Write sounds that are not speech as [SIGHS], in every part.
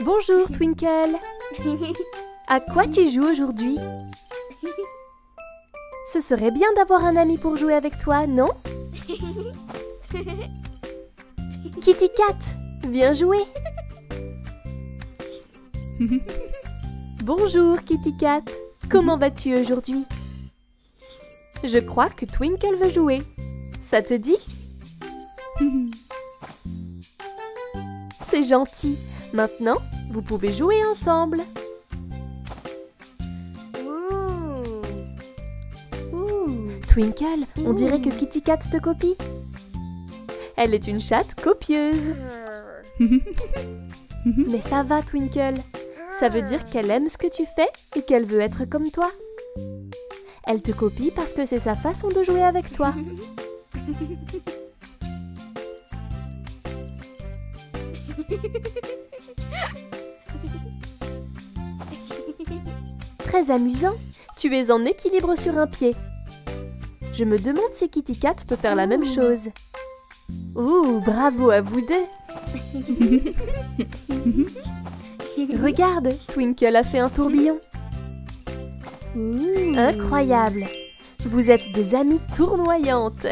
Bonjour Twinkle. À quoi tu joues aujourd'hui? Ce serait bien d'avoir un ami pour jouer avec toi, non? Kitty Cat, viens jouer. Bonjour Kitty Cat, comment vas-tu aujourd'hui? Je crois que Twinkle veut jouer. Ça te dit? C'est gentil. Maintenant, vous pouvez jouer ensemble. Twinkle, on dirait que Kitty Cat te copie. Elle est une chatte copieuse. [LAUGHS] [LAUGHS] Mais ça va, Twinkle. Ça veut dire qu'elle aime ce que tu fais et qu'elle veut être comme toi. Elle te copie parce que c'est sa façon de jouer avec toi. [LAUGHS] [LAUGHS] Très amusant. Tu es en équilibre sur un pied. Je me demande si Kitty Cat peut faire la même chose. Ouh, bravo à vous deux. [LAUGHS] Regarde, Twinkle a fait un tourbillon. Incroyable. Vous êtes des amies tournoyantes. [LAUGHS]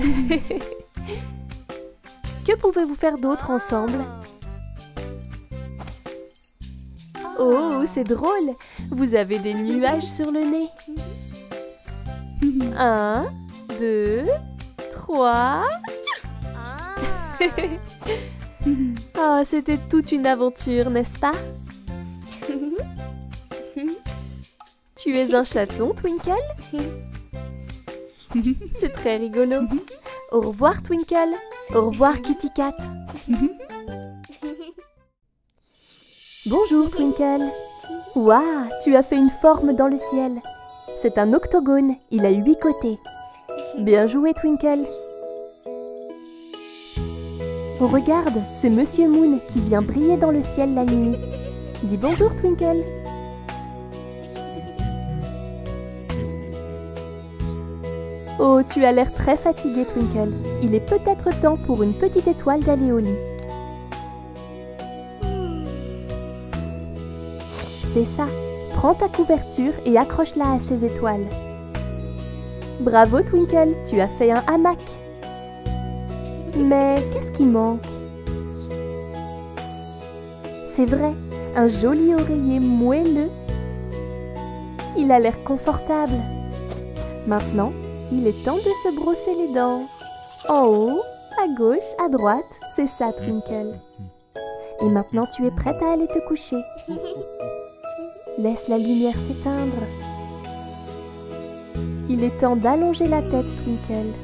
que pouvez-vous faire d'autre ensemble? Oh, c'est drôle. Vous avez des nuages sur le nez. Un, deux, trois. [LAUGHS] Ah, c'était toute une aventure, n'est-ce pas? Tu es un chaton, Twinkle? C'est très rigolo. Au revoir, Twinkle. Au revoir, Kitty Cat. Bonjour, Twinkle. Waouh, tu as fait une forme dans le ciel. C'est un octogone, il a huit côtés. Bien joué, Twinkle. Oh, regarde, c'est Monsieur Moon qui vient briller dans le ciel la nuit. Dis bonjour, Twinkle. Oh, tu as l'air très fatigué, Twinkle. Il est peut-être temps pour une petite étoile d'aller au lit. C'est ça. Prends ta couverture et accroche-la à ces étoiles. Bravo, Twinkle, tu as fait un hamac. Mais qu'est-ce qui manque? C'est vrai, un joli oreiller moelleux. Il a l'air confortable. Maintenant, il est temps de se brosser les dents. En haut, à gauche, à droite, c'est ça, Twinkle. Et maintenant, tu es prête à aller te coucher. Laisse la lumière s'éteindre. Il est temps d'allonger la tête, Twinkle.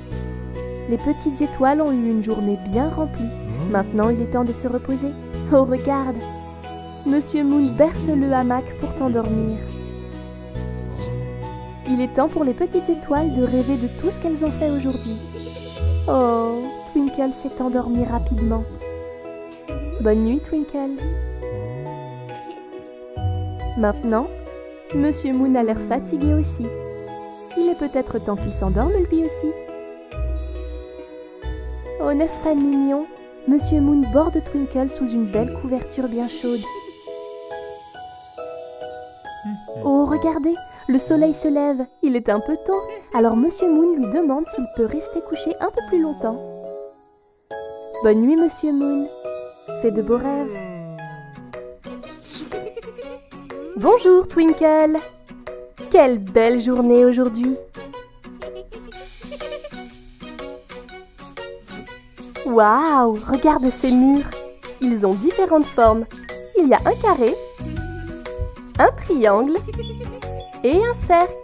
Les petites étoiles ont eu une journée bien remplie. Maintenant, il est temps de se reposer. Oh, regarde Monsieur Moon berce le hamac pour t'endormir. Il est temps pour les petites étoiles de rêver de tout ce qu'elles ont fait aujourd'hui. Oh, Twinkle s'est endormie rapidement. Bonne nuit, Twinkle. Maintenant, Monsieur Moon a l'air fatigué aussi. Il est peut-être temps qu'il s'endorme lui aussi. Oh, n'est-ce pas mignon? Monsieur Moon borde Twinkle sous une belle couverture bien chaude. Oh, regardez, le soleil se lève. Il est un peu tôt. Alors Monsieur Moon lui demande s'il peut rester couché un peu plus longtemps. Bonne nuit, Monsieur Moon. Fais de beaux rêves. Bonjour, Twinkle. Quelle belle journée aujourd'hui. Waouh, regarde ces murs. Ils ont différentes formes. Il y a un carré, un triangle et un cercle.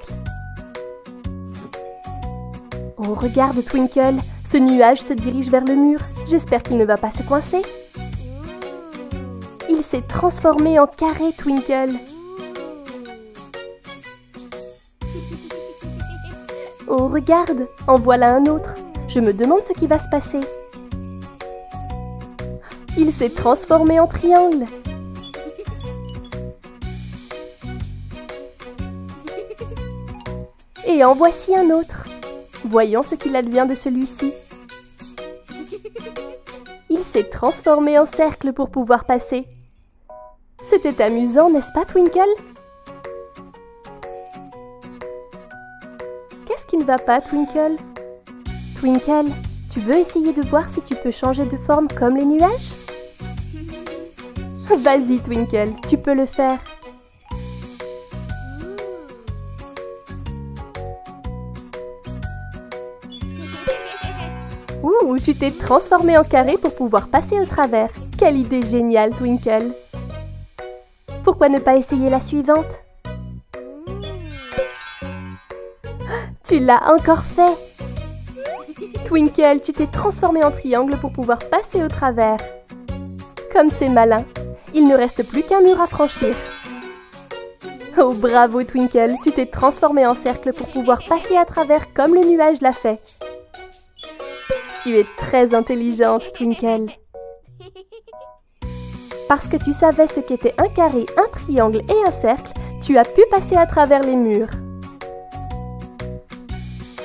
Oh, regarde Twinkle, ce nuage se dirige vers le mur. J'espère qu'il ne va pas se coincer. Il s'est transformé en carré, Twinkle. Oh, regarde, en voilà un autre. Je me demande ce qui va se passer. Il s'est transformé en triangle. Et en voici un autre. Voyons ce qu'il advient de celui-ci. Il s'est transformé en cercle pour pouvoir passer. C'était amusant, n'est-ce pas, Twinkle? Ne va pas, Twinkle Twinkle, tu veux essayer de voir si tu peux changer de forme comme les nuages? [LAUGHS] Vas-y, Twinkle, tu peux le faire. [LAUGHS] Ouh, tu t'es transformé en carré pour pouvoir passer au travers. Quelle idée géniale, Twinkle Pourquoi ne pas essayer la suivante? Tu l'as encore fait Twinkle, tu t'es transformé en triangle pour pouvoir passer au travers. Comme c'est malin, il ne reste plus qu'un mur à franchir. Oh bravo Twinkle, tu t'es transformé en cercle pour pouvoir passer à travers comme le nuage l'a fait. Tu es très intelligente, Twinkle. Parce que tu savais ce qu'était un carré, un triangle et un cercle, tu as pu passer à travers les murs.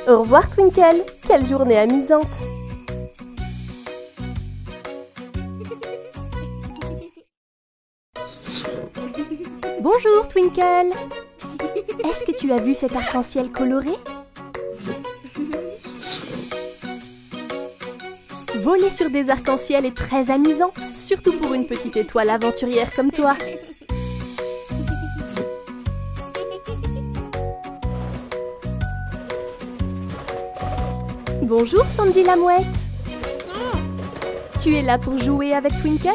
Au revoir, Twinkle. Quelle journée amusante. Bonjour, Twinkle. Est-ce que tu as vu cet arc-en-ciel coloré? Voler sur des arcs-en-ciel est très amusant, surtout pour une petite étoile aventurière comme toi. Bonjour Sandy la mouette Tu es là pour jouer avec Twinkle?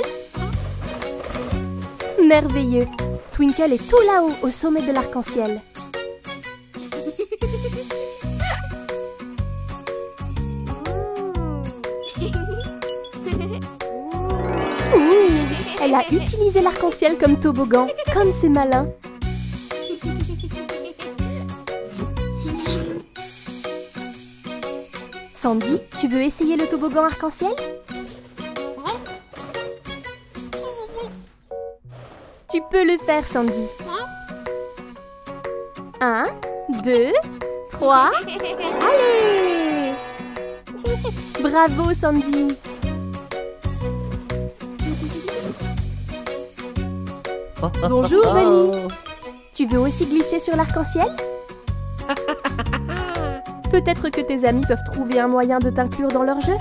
Merveilleux Twinkle est tout là-haut, au sommet de l'arc-en-ciel. [LAUGHS] Elle a utilisé l'arc-en-ciel comme toboggan. Comme c'est malin. Sandy, tu veux essayer le toboggan arc-en-ciel? Tu peux le faire, Sandy. Un, deux, trois. Allez Bravo, Sandy Bonjour, Bunny. Tu veux aussi glisser sur l'arc-en-ciel? Peut-être que tes amis peuvent trouver un moyen de t'inclure dans leur jeu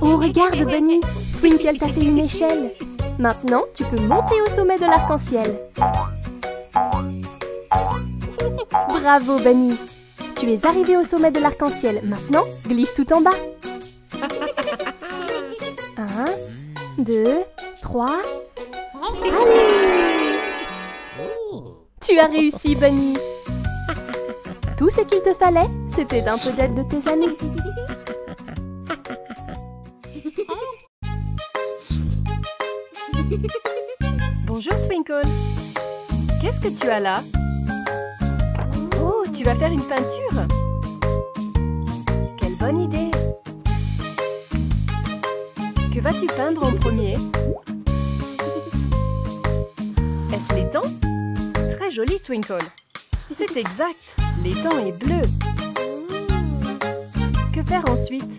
Oh, regarde, Bunny Twinkle t'a fait une échelle Maintenant, tu peux monter au sommet de l'arc-en-ciel Bravo, Bunny Tu es arrivé au sommet de l'arc-en-ciel. Maintenant, glisse tout en bas. 2, 3. Allez. Tu as réussi, Bunny Tout ce qu'il te fallait, c'était un peu d'aide de tes amis. Bonjour, Twinkle Qu'est-ce que tu as là? Oh, tu vas faire une peinture Quelle bonne idée vas-tu peindre en premier Est-ce l'étang Très joli, Twinkle. C'est exact. L'étang est bleu. Que faire ensuite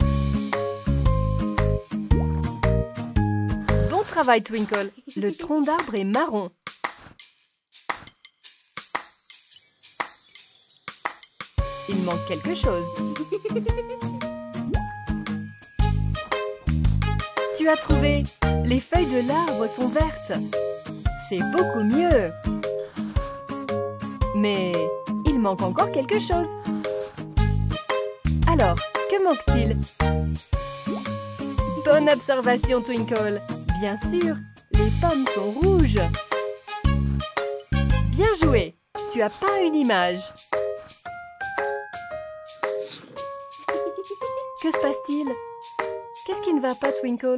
Bon travail, Twinkle. Le tronc d'arbre est marron. Il manque quelque chose. [LAUGHS] tu as trouvé Les feuilles de l'arbre sont vertes. C'est beaucoup mieux. Mais il manque encore quelque chose. Alors, que manque-t-il? Bonne observation, Twinkle. Bien sûr, les pommes sont rouges. Bien joué. Tu as pas une image. Que se passe-t-il? Qu'est-ce qui ne va pas, Twinkle [SIGHS]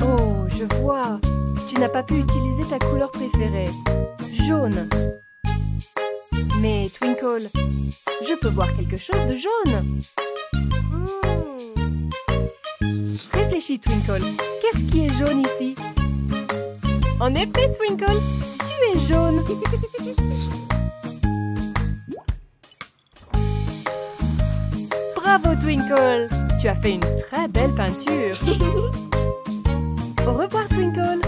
Oh, je vois. Tu n'as pas pu utiliser ta couleur préférée. Jaune. Mais, Twinkle, je peux voir quelque chose de jaune. Réfléchis, Twinkle. Qu'est-ce qui est jaune ici? En effet, Twinkle, tu es jaune. [LAUGHS] Bravo Twinkle Tu as fait une très belle peinture. [LAUGHS] Au revoir Twinkle.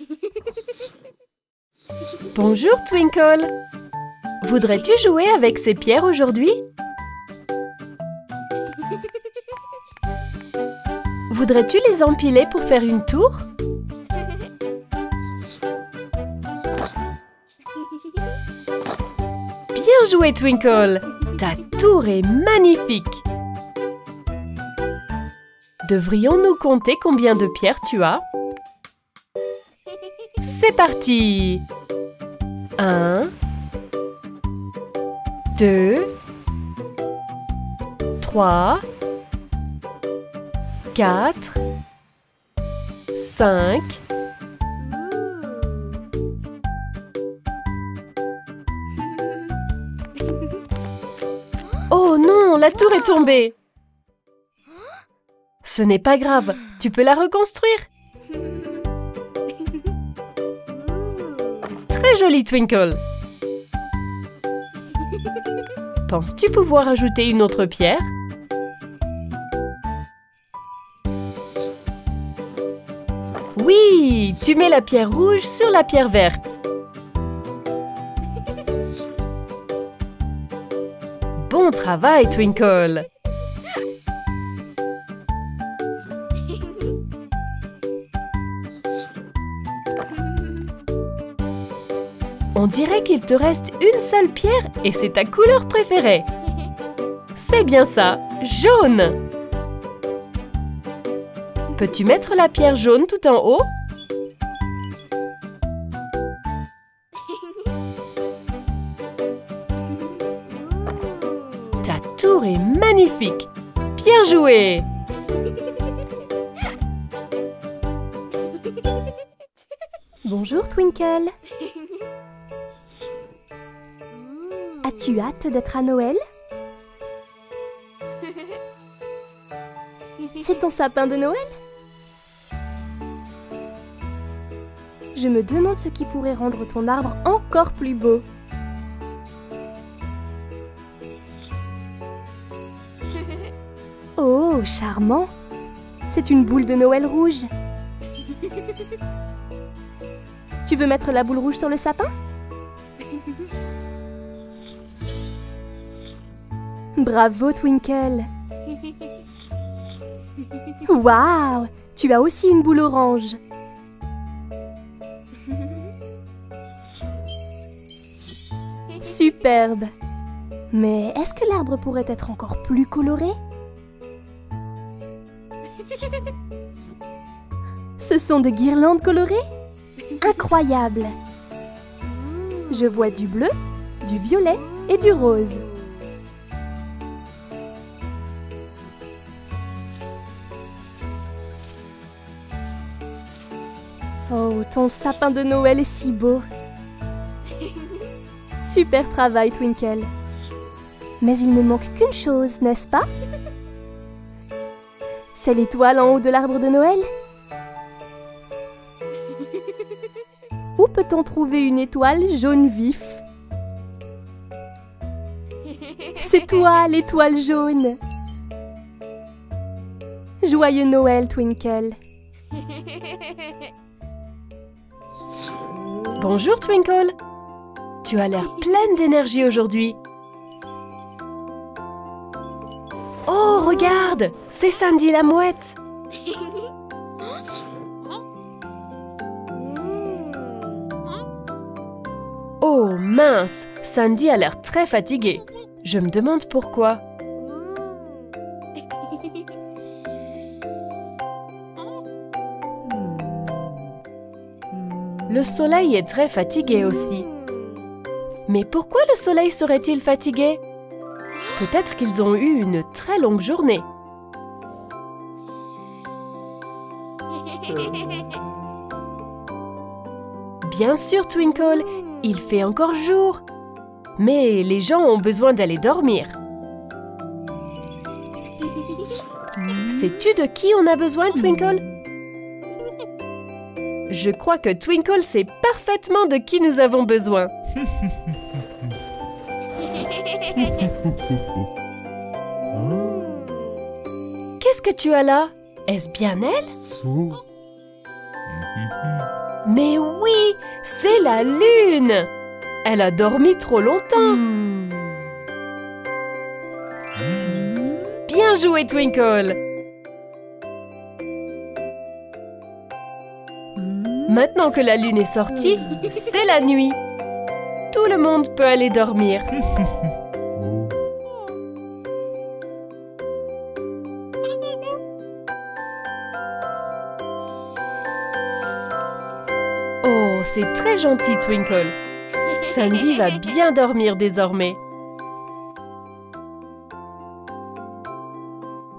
[LAUGHS] Bonjour Twinkle. Voudrais-tu jouer avec ces pierres aujourd'hui? [LAUGHS] Voudrais-tu les empiler pour faire une tour? Bien joué Twinkle Ta tour est magnifique. Devrions-nous compter combien de pierres tu as? C'est parti. 1 2 3 4 5 la tour est tombée. Ce n'est pas grave, tu peux la reconstruire. Très jolie Twinkle. Penses-tu pouvoir ajouter une autre pierre? Oui, tu mets la pierre rouge sur la pierre verte. Bon travail, Twinkle. On dirait qu'il te reste une seule pierre et c'est ta couleur préférée. C'est bien ça, jaune. Peux-tu mettre la pierre jaune tout en haut? Bien joué Bonjour Twinkle. As-tu hâte d'être à Noël? C'est ton sapin de Noël? Je me demande ce qui pourrait rendre ton arbre encore plus beau. Oh, charmant C'est une boule de Noël rouge. [LAUGHS] Tu veux mettre la boule rouge sur le sapin? [LAUGHS] Bravo, Twinkle. Waouh Tu as aussi une boule orange. [LAUGHS] Superbe. Mais est-ce que l'arbre pourrait être encore plus coloré? Ce sont des guirlandes colorées? Incroyable Je vois du bleu, du violet et du rose. Oh, ton sapin de Noël est si beau. Super travail, Twinkle. Mais il ne manque qu'une chose, n'est-ce pas? C'est l'étoile en haut de l'arbre de Noël peut-on trouver une étoile jaune vif [LAUGHS] C'est toi, l'étoile jaune. Joyeux Noël, Twinkle. [LAUGHS] Bonjour Twinkle. Tu as l'air pleine d'énergie aujourd'hui. Oh, regarde C'est Sandy la mouette mince Sandy a l'air très fatiguée. Je me demande pourquoi. Le soleil est très fatigué aussi. Mais pourquoi le soleil serait-il fatigué? Peut-être qu'ils ont eu une très longue journée. [LAUGHS] Bien sûr, Twinkle, il fait encore jour. Mais les gens ont besoin d'aller dormir. Sais-tu de qui on a besoin, Twinkle? Je crois que Twinkle sait parfaitement de qui nous avons besoin. [LAUGHS] Qu'est-ce que tu as là? Est-ce bien elle? Mais oui, c'est la lune Elle a dormi trop longtemps. Bien joué, Twinkle Maintenant que la lune est sortie, [LAUGHS] c'est la nuit. Tout le monde peut aller dormir. [LAUGHS] c'est très gentil, Twinkle. Sandy va [LAUGHS] bien dormir désormais.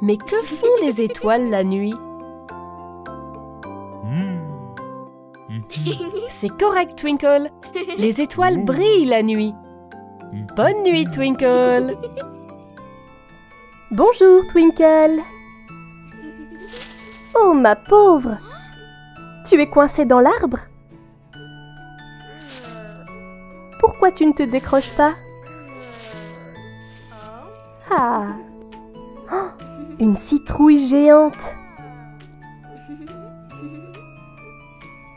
Mais que font les étoiles la nuit? C'est correct, Twinkle. Les étoiles brillent la nuit. Bonne nuit, Twinkle. Bonjour, Twinkle. [LAUGHS] Oh, ma pauvre. Tu es coincée dans l'arbre? Pourquoi tu ne te décroches pas? Ah. Oh, Une citrouille géante.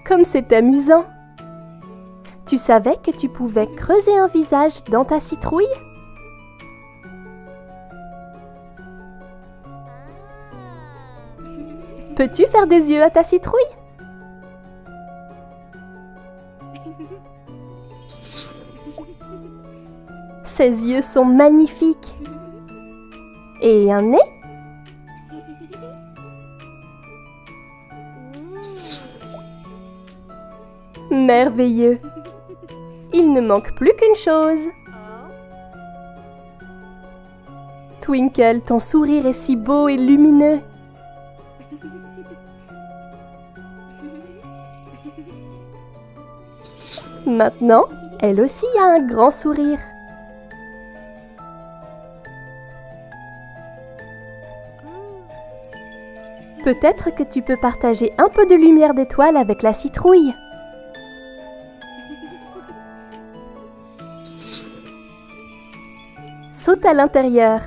Comme c'est amusant. Tu savais que tu pouvais creuser un visage dans ta citrouille? Peux-tu faire des yeux à ta citrouille? Ses yeux sont magnifiques. Et un nez? Merveilleux. Il ne manque plus qu'une chose. Twinkle, ton sourire est si beau et lumineux. Maintenant, elle aussi a un grand sourire. Peut-être que tu peux partager un peu de lumière d'étoile avec la citrouille. Saute à l'intérieur.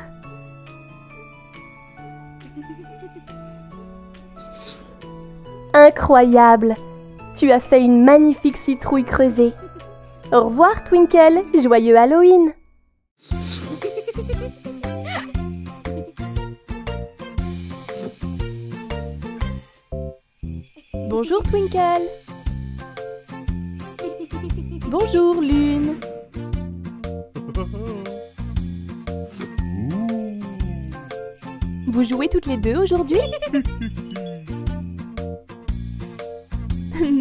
Incroyable Tu as fait une magnifique citrouille creusée. Au revoir Twinkle, joyeux Halloween Bonjour Twinkle. Bonjour Lune. Vous jouez toutes les deux aujourd'hui?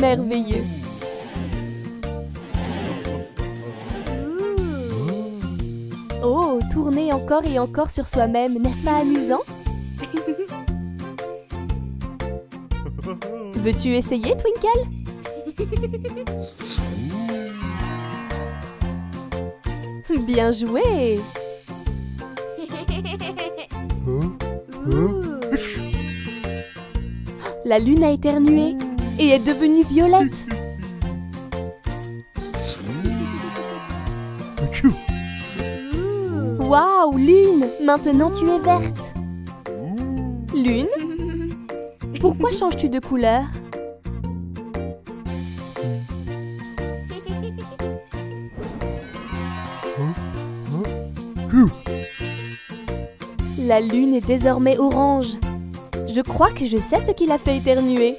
Merveilleux. Oh, tourner encore et encore sur soi-même, n'est-ce pas amusant? Veux-tu essayer, Twinkle? Bien joué! La lune a éternué et est devenue violette. Waouh, Lune! Maintenant tu es verte. Lune? Pourquoi changes-tu de couleur La lune est désormais orange. Je crois que je sais ce qui l'a fait éternuer.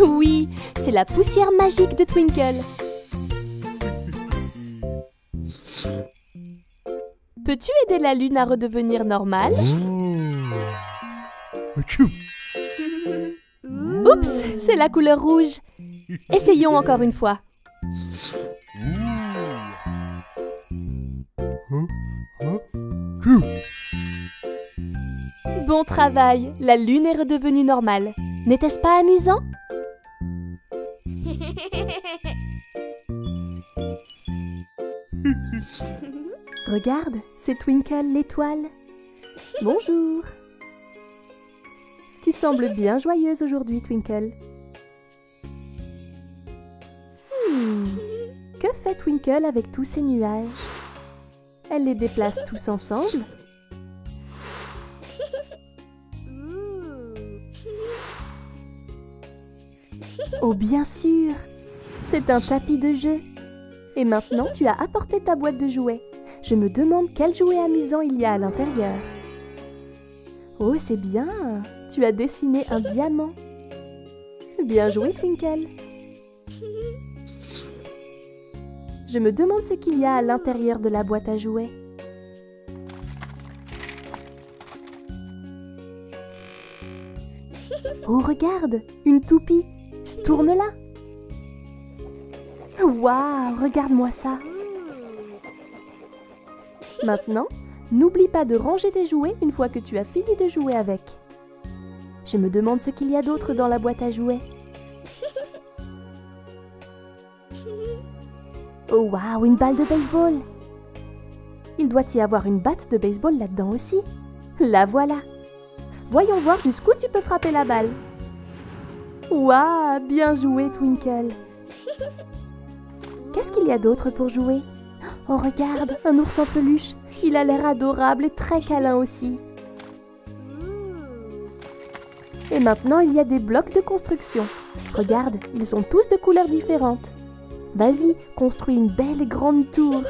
Oui, c'est la poussière magique de Twinkle. Peux-tu aider la lune à redevenir normale la couleur rouge. Essayons encore une fois. Bon travail, la lune est redevenue normale. N'était-ce pas amusant? Regarde, c'est Twinkle l'étoile. Bonjour. Tu sembles bien joyeuse aujourd'hui, Twinkle. Fait Twinkle avec tous ces nuages? Elle les déplace tous ensemble. Oh bien sûr C'est un tapis de jeu Et maintenant tu as apporté ta boîte de jouets. Je me demande quel jouet amusant il y a à l'intérieur. Oh c'est bien Tu as dessiné un diamant Bien joué Twinkle Je me demande ce qu'il y a à l'intérieur de la boîte à jouets. [LAUGHS] Oh, regarde Une toupie Tourne-la Waouh Regarde-moi ça [LAUGHS] Maintenant, n'oublie pas de ranger tes jouets une fois que tu as fini de jouer avec. Je me demande ce qu'il y a d'autre dans la boîte à jouets. Oh waouh, une balle de baseball Il doit y avoir une batte de baseball là-dedans aussi. La voilà Voyons voir jusqu'où tu peux frapper la balle. Waouh, bien joué Twinkle Qu'est-ce qu'il y a d'autre pour jouer? Oh regarde, un ours en peluche. Il a l'air adorable et très câlin aussi. Et maintenant, il y a des blocs de construction. Regarde, ils sont tous de couleurs différentes. Vas-y, construis une belle grande tour.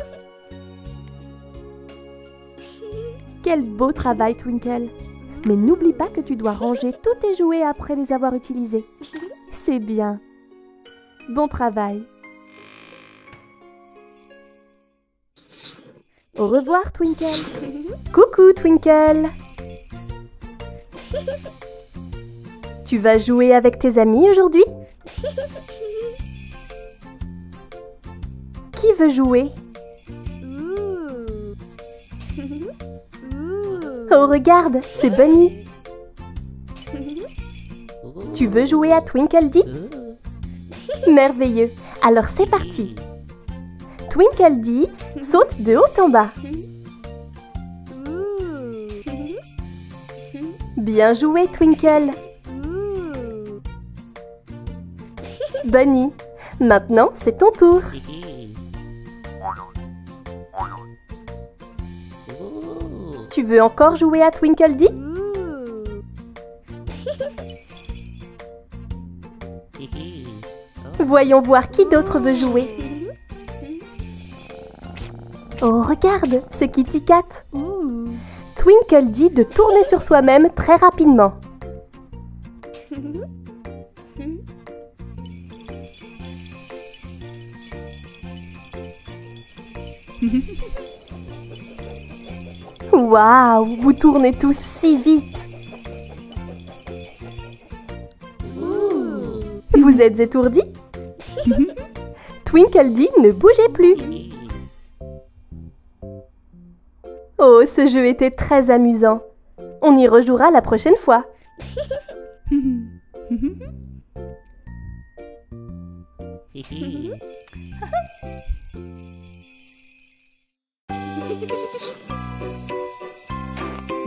Quel beau travail, Twinkle. Mais n'oublie pas que tu dois ranger tous tes jouets après les avoir utilisés. C'est bien. Bon travail. Au revoir, Twinkle. Coucou, Twinkle. Tu vas jouer avec tes amis aujourd'hui? Qui veut jouer [LAUGHS] Oh, regarde, c'est Bunny. [LAUGHS] Tu veux jouer à Twinkle [LAUGHS] Merveilleux. Alors c'est parti. Twinkle saute de haut en bas. Bien joué, Twinkle. Bunny, maintenant c'est ton tour. Tu veux encore jouer à Twinkle Dee Voyons voir qui d'autre veut jouer. Oh, regarde, c'est Kitty Cat. Twinkle dit de tourner sur soi-même très rapidement. Waouh, vous tournez tous si vite. Vous êtes étourdi? [LAUGHS] Twinkle dit ne bougez plus. Oh, ce jeu était très amusant. On y rejouera la prochaine fois. [LAUGHS]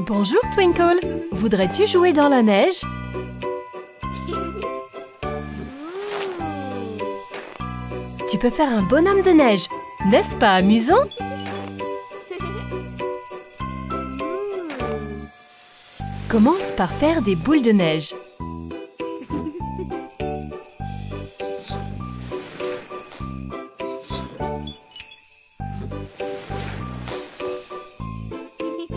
Bonjour Twinkle, voudrais-tu jouer dans la neige? Tu peux faire un bonhomme de neige, n'est-ce pas amusant? Commence par faire des boules de neige.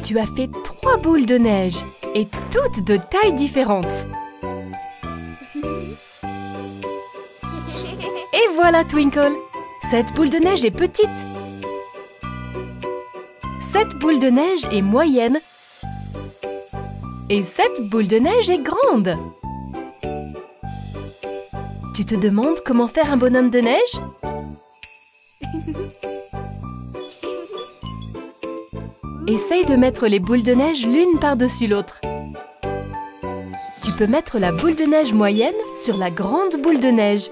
Tu as fait trois boules de neige et toutes de tailles différentes. Et voilà Twinkle Cette boule de neige est petite. Cette boule de neige est moyenne. Et cette boule de neige est grande. Tu te demandes comment faire un bonhomme de neige? Essaye de mettre les boules de neige l'une par-dessus l'autre. Tu peux mettre la boule de neige moyenne sur la grande boule de neige.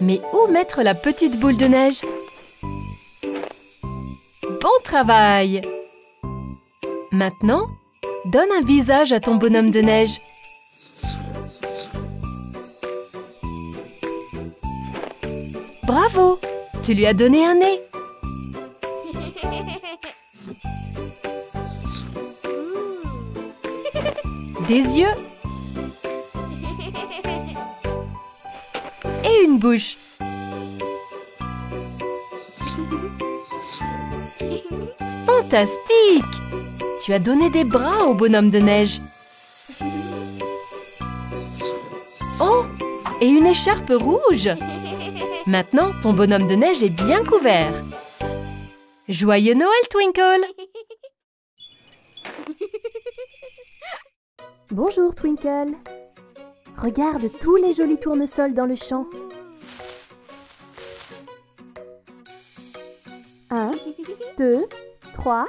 Mais où mettre la petite boule de neige? Bon travail Maintenant, donne un visage à ton bonhomme de neige. Bravo Tu lui as donné un nez. Des yeux. Et une bouche. Fantastique. Tu as donné des bras au bonhomme de neige. Oh Et une écharpe rouge Maintenant, ton bonhomme de neige est bien couvert. Joyeux Noël, Twinkle [LAUGHS] Bonjour, Twinkle. Regarde tous les jolis tournesols dans le champ. Un, [LAUGHS] deux, trois.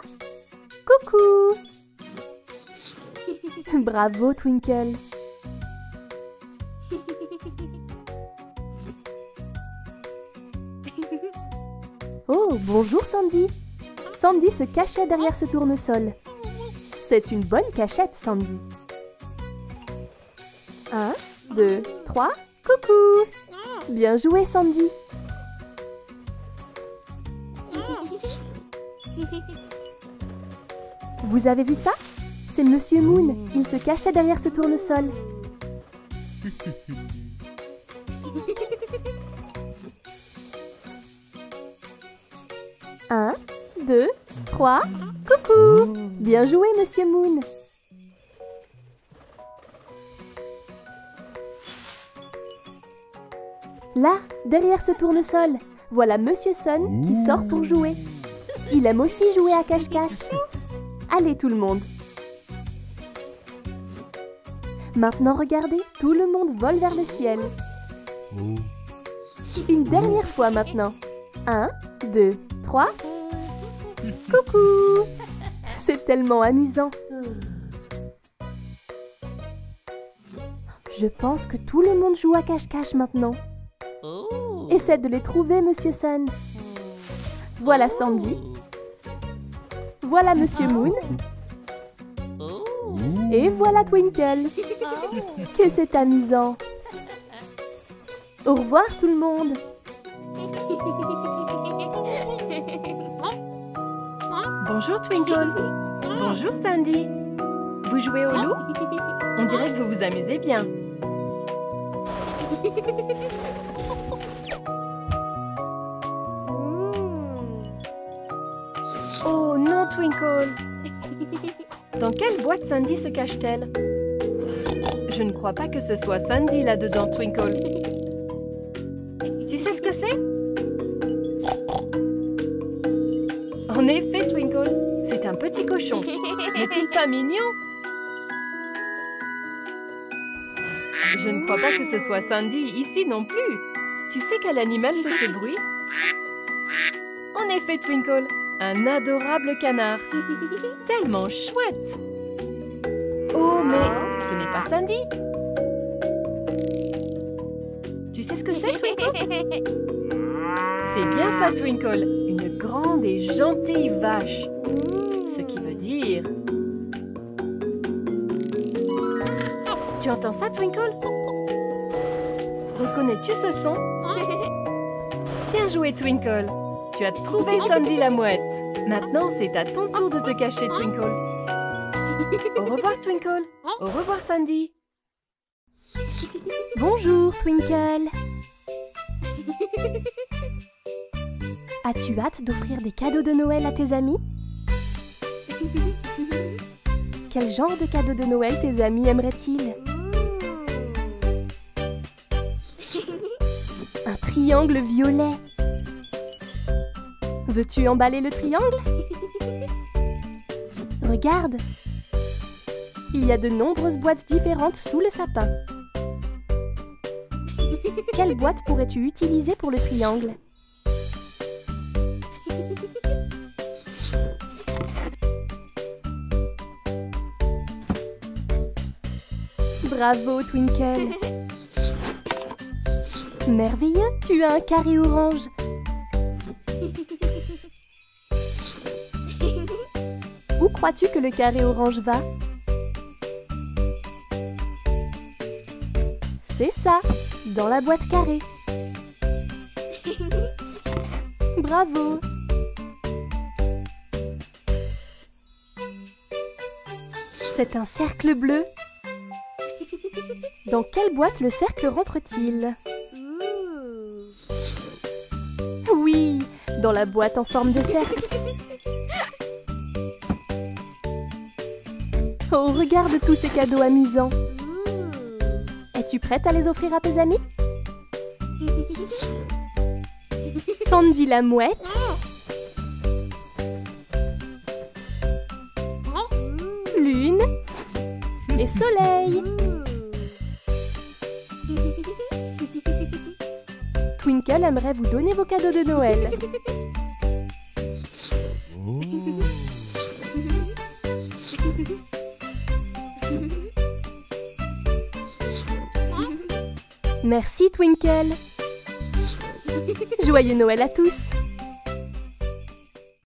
Coucou Bravo, Twinkle. Oh, bonjour Sandy. Sandy se cachait derrière ce tournesol. C'est une bonne cachette, Sandy. Un, deux, trois. Coucou Bien joué, Sandy. Vous avez vu ça? C'est Monsieur Moon. Il se cachait derrière ce tournesol. Un, deux, trois. Coucou Bien joué, Monsieur Moon. Là, derrière ce tournesol, voilà Monsieur Sun qui sort pour jouer. Il aime aussi jouer à cache-cache. Allez tout le monde. Maintenant regardez, tout le monde vole vers le ciel. Une dernière fois maintenant. Un, deux, trois. Coucou C'est tellement amusant. Je pense que tout le monde joue à cache-cache maintenant. Essaie de les trouver, Monsieur Sun. Voilà Sandy. Voilà Monsieur Moon. Et voilà Twinkle. Que c'est amusant. Au revoir tout le monde. Bonjour Twinkle. Bonjour Sandy. Vous jouez au loup? On dirait que vous vous amusez bien. Oh non Twinkle. Dans quelle boîte Sandy se cache-t-elle? Je ne crois pas que ce soit Sandy là-dedans, Twinkle. Pas mignon Je ne crois pas que ce soit Sandy ici non plus. Tu sais quel animal fait ce bruit? En effet, Twinkle, un adorable canard. [LAUGHS] Tellement chouette Oh, mais ce n'est pas Sandy Tu sais ce que c'est, Twinkle? [LAUGHS] C'est bien ça, Twinkle. Une grande et gentille vache. Ce qui veut dire... Ça, Twinkle Reconnais-tu ce son? Bien joué, Twinkle. Tu as trouvé Sandy la mouette. Maintenant, c'est à ton tour de te cacher, Twinkle. Au revoir, Twinkle. Au revoir, Sandy. Bonjour Twinkle. As-tu hâte d'offrir des cadeaux de Noël à tes amis? Quel genre de cadeaux de Noël tes amis aimeraient-ils? Violet. Veux-tu emballer le triangle? Regarde Il y a de nombreuses boîtes différentes sous le sapin. Quelle boîte pourrais-tu utiliser pour le triangle? Bravo, Twinkle Merveilleux, tu as un carré orange Où crois-tu que le carré orange va? C'est ça, dans la boîte carrée. Bravo C'est un cercle bleu. Dans quelle boîte le cercle rentre-t-il? Dans la boîte en forme de cercle. Oh, regarde tous ces cadeaux amusants. Es-tu prête à les offrir à tes amis? Sandy la mouette. Lune. Et soleil. Aimerait vous donner vos cadeaux de Noël. Merci Twinkle. Joyeux Noël à tous